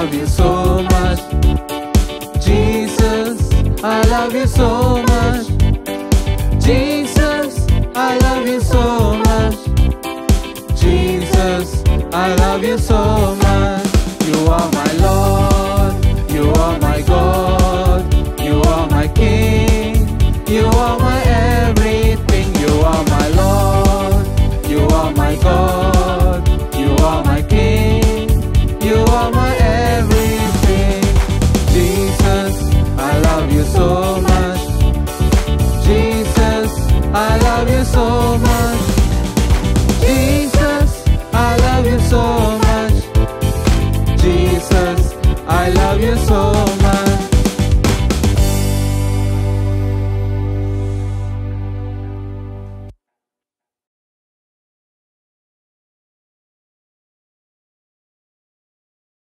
love you so much. Jesus, I love you so much. Jesus, I love you so much. Jesus, I love you so much. You are my Lord, you are my God, I love you so much. Jesus, I love you so much. Jesus, I love you so